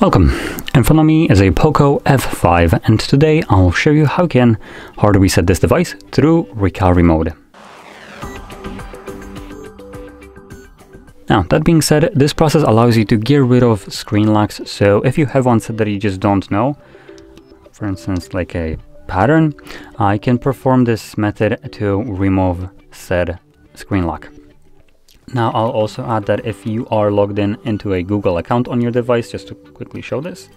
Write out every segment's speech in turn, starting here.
Welcome. In front of me is a Poco F5 and today I'll show you how you can hard reset this device through recovery mode. Now, that being said, this process allows you to get rid of screen locks. So if you have one set that you just don't know, for instance, like a pattern, I can perform this method to remove said screen lock. Now I'll also add that if you are logged in into a Google account on your device, just to quickly show this.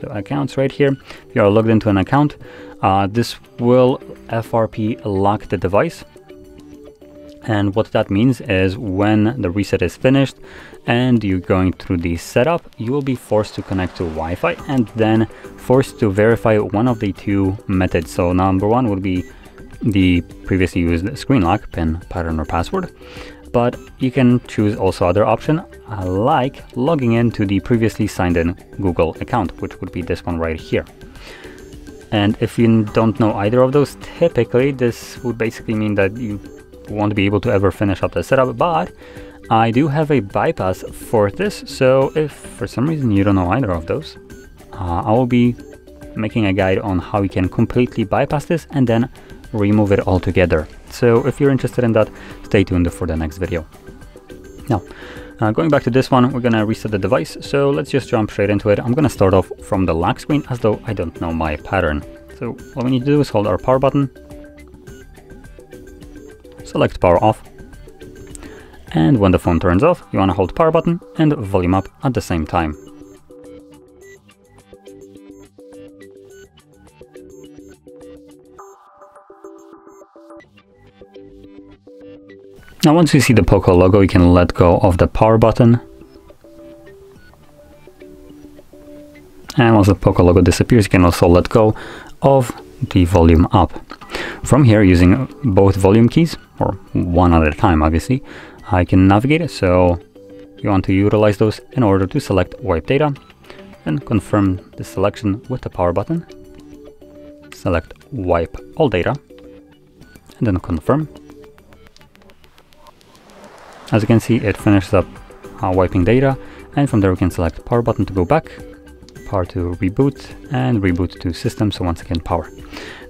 So accounts right here, if you are logged into an account, uh, this will FRP lock the device. And what that means is when the reset is finished and you're going through the setup, you will be forced to connect to Wi-Fi and then forced to verify one of the two methods. So number one would be the previously used screen lock, PIN, pattern, or password but you can choose also other option uh, like logging into the previously signed in Google account, which would be this one right here. And if you don't know either of those, typically this would basically mean that you won't be able to ever finish up the setup, but I do have a bypass for this, so if for some reason you don't know either of those, uh, I will be making a guide on how you can completely bypass this and then remove it altogether. So if you're interested in that, stay tuned for the next video. Now, uh, going back to this one, we're gonna reset the device. So let's just jump straight into it. I'm gonna start off from the lock screen as though I don't know my pattern. So what we need to do is hold our power button, select power off, and when the phone turns off, you wanna hold power button and volume up at the same time. Now once you see the Poco logo, you can let go of the power button. And once the Poco logo disappears, you can also let go of the volume up. From here, using both volume keys, or one at a time obviously, I can navigate it. So you want to utilize those in order to select wipe data and confirm the selection with the power button. Select wipe all data and then confirm as you can see, it finishes up uh, wiping data, and from there we can select power button to go back, power to reboot, and reboot to system, so once again power.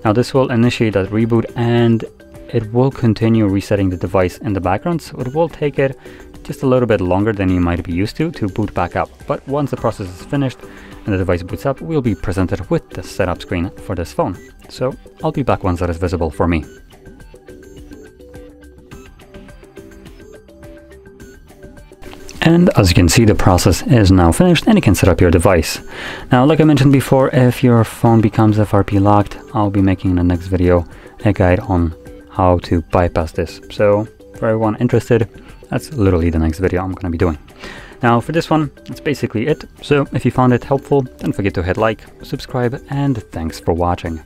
Now this will initiate that reboot and it will continue resetting the device in the background, so it will take it just a little bit longer than you might be used to to boot back up. But once the process is finished and the device boots up, we'll be presented with the setup screen for this phone. So I'll be back once that is visible for me. And as you can see, the process is now finished and you can set up your device. Now, like I mentioned before, if your phone becomes FRP locked, I'll be making in the next video a guide on how to bypass this. So for everyone interested, that's literally the next video I'm going to be doing. Now for this one, that's basically it. So if you found it helpful, don't forget to hit like, subscribe, and thanks for watching.